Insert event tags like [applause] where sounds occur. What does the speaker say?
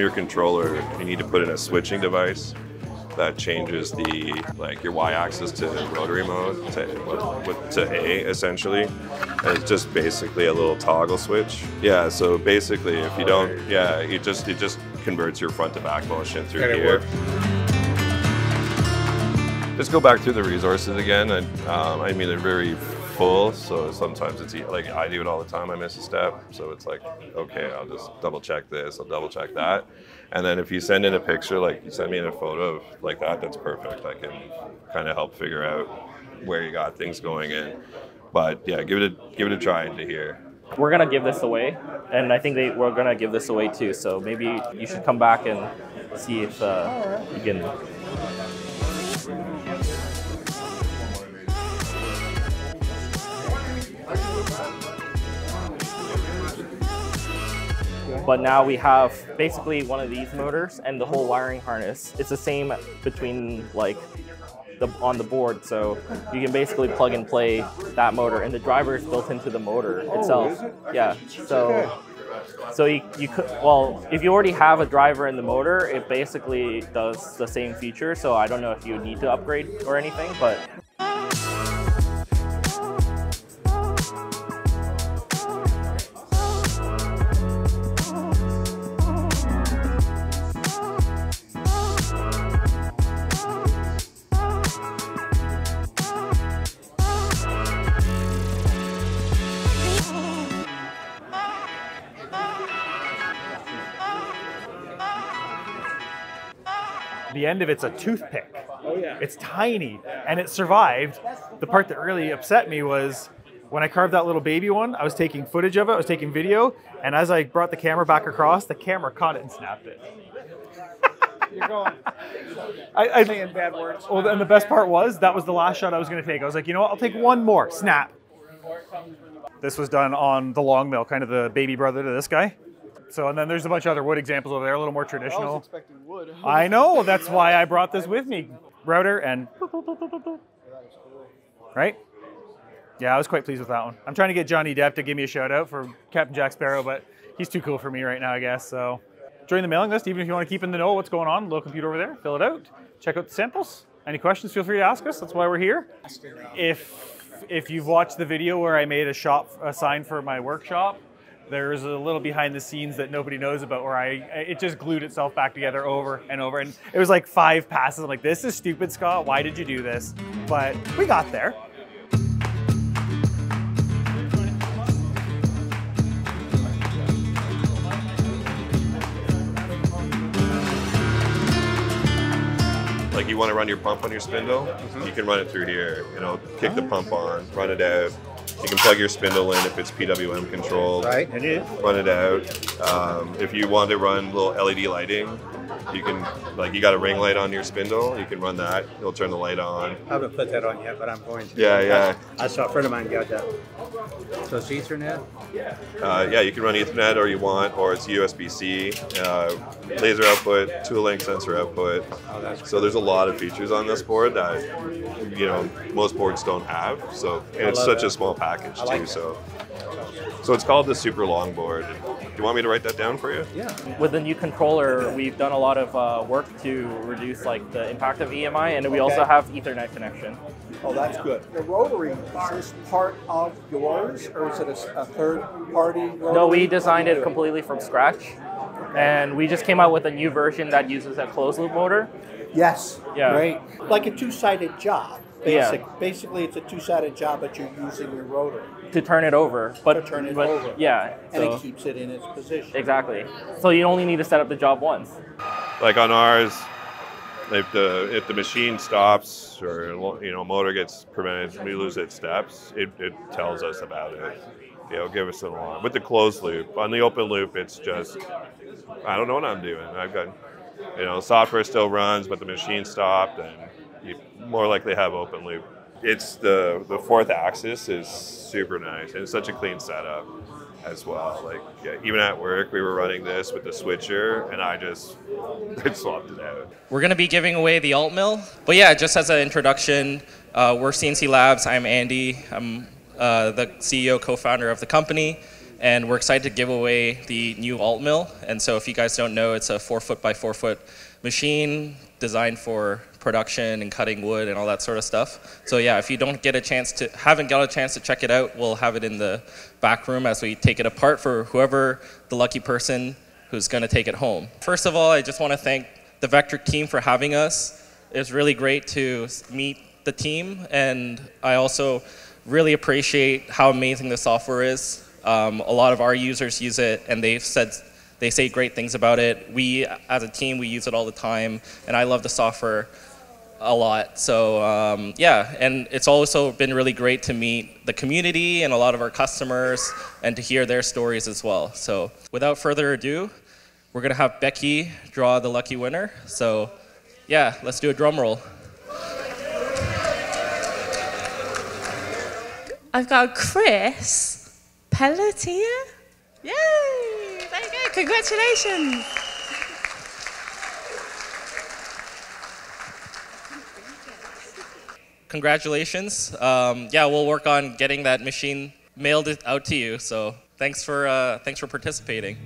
your controller, you need to put in a switching device that changes the like your y-axis to rotary mode to, to A essentially. And it's just basically a little toggle switch. Yeah, so basically if you don't, yeah, it just it just converts your front to back motion through here. Just go back through the resources again. And um, I mean, they're very full, so sometimes it's like I do it all the time. I miss a step, so it's like okay, I'll just double check this, I'll double check that, and then if you send in a picture, like you send me in a photo of like that, that's perfect. I can kind of help figure out where you got things going in. But yeah, give it a give it a try into here. We're gonna give this away, and I think they we're gonna give this away too. So maybe you should come back and see if uh, you can But now we have basically one of these motors and the whole wiring harness. It's the same between like the, on the board, so you can basically plug and play that motor, and the driver is built into the motor oh, itself. It? Yeah, so so you, you could well if you already have a driver in the motor, it basically does the same feature. So I don't know if you need to upgrade or anything, but the end of it's a toothpick. Oh yeah. It's tiny and it survived. The part that really upset me was when I carved that little baby one, I was taking footage of it, I was taking video, and as I brought the camera back across, the camera caught it and snapped it. [laughs] You're going. I, I saying bad words. Well, and the best part was that was the last shot I was going to take. I was like, you know what? I'll take one more. Snap. This was done on the LongMill, kind of the baby brother to this guy. So, and then there's a bunch of other wood examples over there, a little more traditional. I was expecting wood. [laughs] I know, that's why I brought this with me. Router and. Right? Yeah, I was quite pleased with that one. I'm trying to get Johnny Depp to give me a shout out for Captain Jack Sparrow, but he's too cool for me right now, I guess. So join the mailing list, even if you want to keep in the know what's going on. Little computer over there, fill it out, check out the samples. Any questions, feel free to ask us. That's why we're here. If if you've watched the video where I made a shop a sign for my workshop, there's a little behind the scenes that nobody knows about where I it just glued itself back together over and over and it was like five passes. I'm like, this is stupid, Scott. Why did you do this? But we got there. Like you want to run your pump on your spindle, mm -hmm. you can run it through here. You know, kick the pump on, run it out, you can plug your spindle in if it's PWM controlled. Right, it is. Run it out. Um, if you want to run little LED lighting, you can, like, you got a ring light on your spindle, you can run that. It'll turn the light on. I haven't put that on yet, but I'm going to. Yeah, yeah. I, I saw a friend of mine got that. So it's Ethernet? Uh, yeah, you can run Ethernet or you want, or it's USB-C, uh, laser output, tool link sensor output. Oh, that's so there's a lot of features on this board that, you know, most boards don't have. So, and it's such that. a small package too, like so. So it's called the Super Long Board. Do you want me to write that down for you? Yeah. With the new controller, we've done a lot of uh, work to reduce like the impact of EMI, and we okay. also have Ethernet connection. Oh, that's good. The rotary, is this part of yours or is it a, a third party rotary? No, we designed it completely from scratch. And we just came out with a new version that uses a closed loop motor. Yes. Yeah. Right. Like a two sided job. Basic. Yeah. Basically, it's a two sided job, but you're using your rotor To turn it over. But, to turn it but, over. Yeah. And so. it keeps it in its position. Exactly. So you only need to set up the job once. Like on ours, if the if the machine stops or you know motor gets prevented, we lose its steps. It, it tells us about it. You know, give us an alarm. With the closed loop, on the open loop, it's just I don't know what I'm doing. I've got you know software still runs, but the machine stopped, and more likely have open loop. It's the the fourth axis is super nice and it's such a clean setup as well. Like yeah, even at work, we were running this with the switcher, and I just [laughs] swapped it out. We're gonna be giving away the AltMill, but yeah, just as an introduction, uh, we're Sienci Labs. I'm Andy. I'm uh, the CEO, co-founder of the company, and we're excited to give away the new AltMill. And so, if you guys don't know, it's a four foot by four foot machine designed for production and cutting wood and all that sort of stuff. So yeah, if you don't get a chance to haven't got a chance to check it out, we'll have it in the back room as we take it apart for whoever the lucky person who's going to take it home. First of all, I just want to thank the Vectric team for having us. It's really great to meet the team, and I also really appreciate how amazing the software is. Um, a lot of our users use it, and they've said they say great things about it. We, as a team, we use it all the time, and I love the software a lot. So um, yeah, and it's also been really great to meet the community and a lot of our customers, and to hear their stories as well. So without further ado, we're gonna have Becky draw the lucky winner. So yeah, let's do a drum roll. I've got Chris Pelletier. Yay! There you go. Congratulations. Congratulations. Um, yeah, we'll work on getting that machine mailed out to you. So thanks for uh, thanks for participating.